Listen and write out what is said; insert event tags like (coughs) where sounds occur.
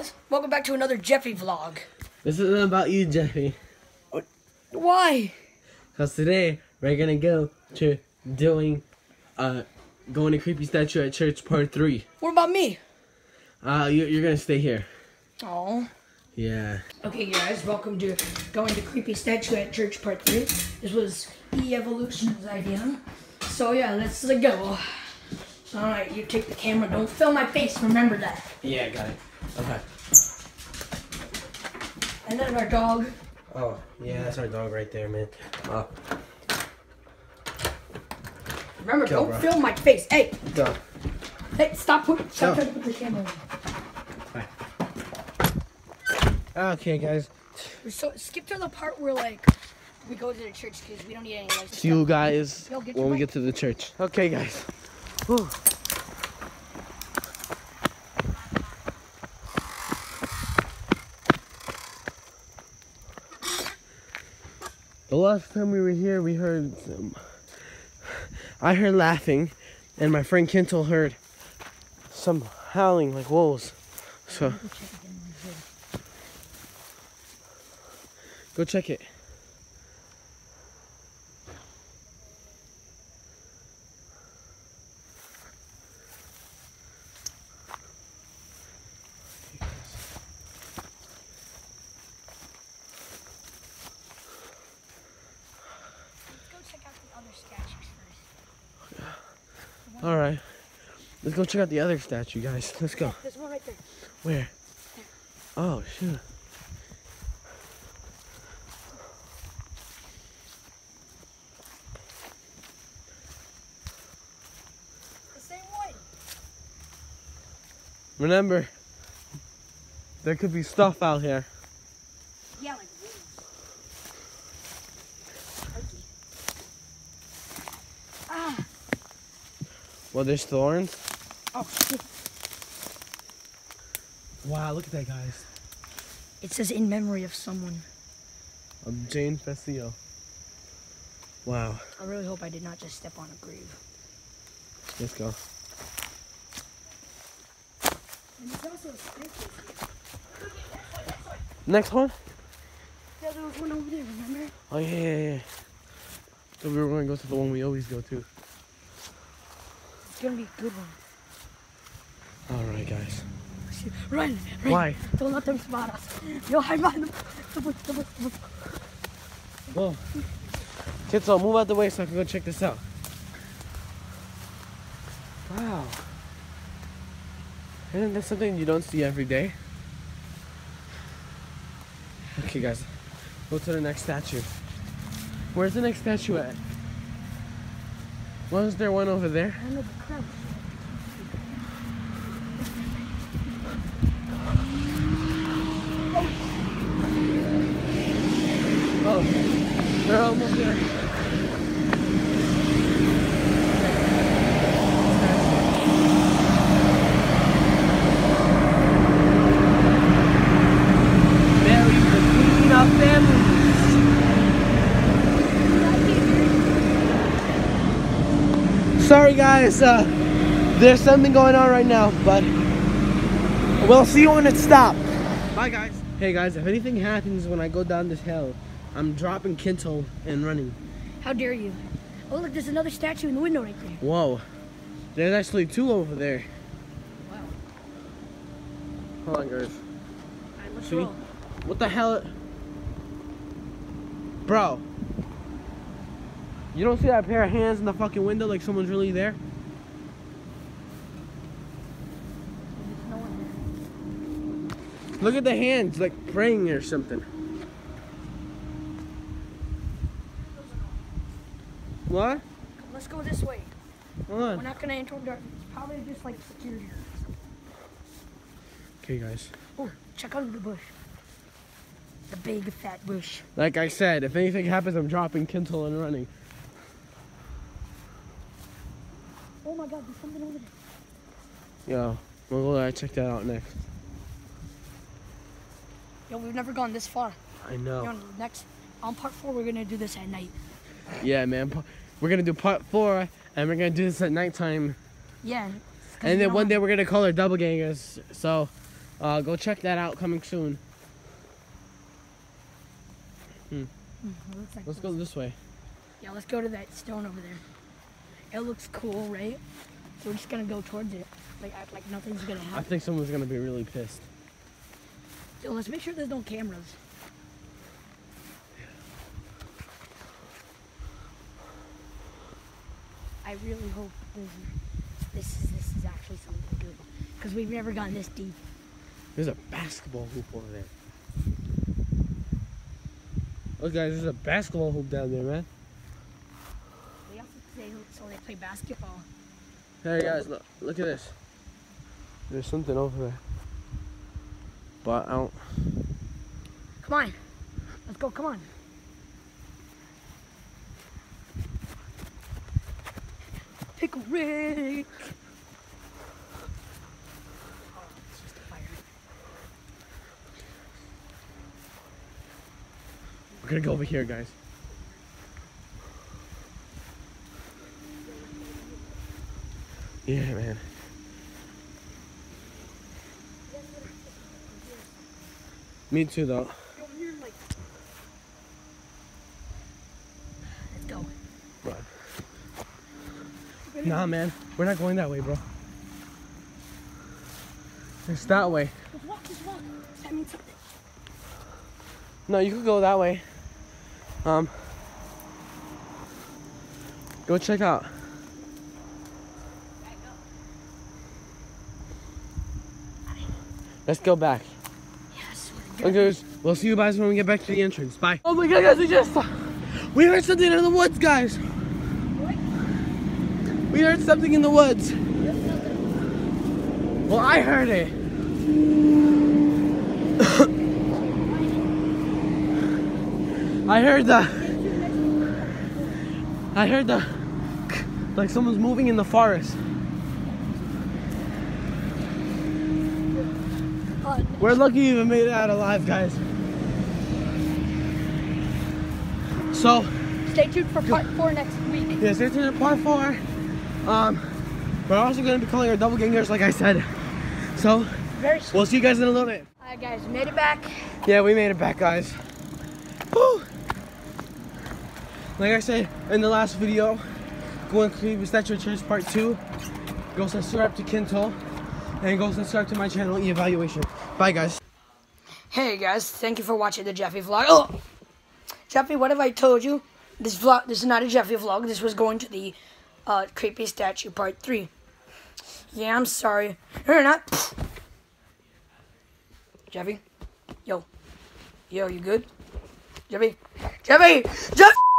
guys, welcome back to another Jeffy vlog. This isn't about you, Jeffy. Why? Because today we're gonna go to doing, uh, going to creepy statue at church part three. What about me? Uh, you, you're gonna stay here. Oh. Yeah. Okay, guys, welcome to going to creepy statue at church part three. This was E Evaluation's idea. So yeah, let's go. All right, you take the camera. Don't film my face. Remember that. Yeah, got it. Okay. And then our dog. Oh, yeah, that's our dog right there, man. Oh, Remember, Kill, don't bro. film my face. Hey, go. hey, stop put, stop trying to put the camera. on. Okay, guys. So skip to the part where like we go to the church because we don't need any lights. See you guys when we get to the church. Okay, guys. Whew. The last time we were here, we heard some. I heard laughing, and my friend Kintel heard some howling like wolves. So, go check it. Go check out the other statues first. All right, let's go check out the other statue, guys. Let's go. There's one right there. Where? Oh, shoot. The same one. Remember, there could be stuff out here. Yeah, like wolves. Okay. Ah. Well, there's thorns. Oh shit. Wow, look at that, guys. It says in memory of someone. Of Jane Fesio. Wow, I really hope I did not just step on a grave. let's go. And there's also a staircase here. Next one? Yeah, there was one over there, remember? Oh, yeah, yeah, yeah. So we were going to go to the one we always go to. It's gonna be a good one. All right, guys. Run, run. Why? Don't let them spot us. Yo, hide behind them. Double, double, double. Whoa. Kitso, move out the way so I can go check this out. Wow. Isn't that something you don't see every day? Okay, guys. Go to the next statue. Where's the next statue at? Wasn't there one over there? I know the crowd. Oh, they're almost there. Mary, the queen of families. Sorry, guys. Uh, there's something going on right now, but we'll see you when it stops. Bye, guys. Hey, guys. If anything happens when I go down this hill, I'm dropping Kinto and running. How dare you? Oh, look, there's another statue in the window right there. Whoa. There's actually two over there. Wow. Hold on, guys. Let's See? roll. What the hell? Bro. You don't see that pair of hands in the fucking window like someone's really there? There's no one there. Look at the hands, like praying or something. What? Let's go this way. Hold on. We're not gonna enter dark. It's probably just like security. Okay, guys. Oh, check out the bush. The big fat bush. Like I said, if anything happens, I'm dropping Kintle and running. Oh my god, there's something over there. Yo, we'll go there, check that out next. Yo, we've never gone this far. I Yo, know. next, on part four, we're gonna do this at night. Yeah, man. We're gonna do part four, and we're gonna do this at nighttime. Yeah. And then one day we're gonna call her doppelgangers. So Uh, go check that out coming soon. It looks like Let's go this way. Yeah, let's go to that stone over there. It looks cool, right? So we're just gonna go towards it. Like act like nothing's gonna happen. I think someone's gonna be really pissed. So let's make sure there's no cameras. I really hope this, this is this is actually something good because we've never gone this deep. There's a basketball hoop over there. Look, guys, there's a basketball hoop down there, man. They so they play basketball. Hey, guys, look, look at this. There's something over there. But I don't. Come on, let's go. Come on. Pickle Rick. Oh, it's just a fire. We're gonna go over here, guys. Yeah, man. Me too, though. Let's go. Nah, man. We're not going that way, bro. It's that way. Walk. Let's walk. That means something. No, you could go that way. Um, go check out. Let's go back. Yes. Okay, guys, we'll see you guys when we get back to the entrance. Bye. Oh my god, guys, we just we heard something in the woods, guys. We heard something in the woods. Well, I heard it. (coughs) I heard the. I heard the. Like someone's moving in the forest. We're lucky you even made it out alive, guys. So, stay tuned for part four next week. yeah, stay tuned to part four. Um, we're also going to be calling our doppelgangers, like I said. So, Very soon. we'll see you guys in a little bit. Alright, guys, made it back. Yeah, we made it back, guys. Woo! Like I said in the last video, go and create Statue of Church Part 2. Go subscribe to Kinto. And go subscribe to my channel, E-Evaluation. Bye, guys. Hey guys, thank you for watching the Jeffy vlog. Oh, Jeffy, what have I told you? This vlog, this is not a Jeffy vlog. This was going to the uh, creepy statue part three. Yeah, I'm sorry. You're not. Jeffy, yo, yo, you good? Jeffy, Jeffy, Jeffy.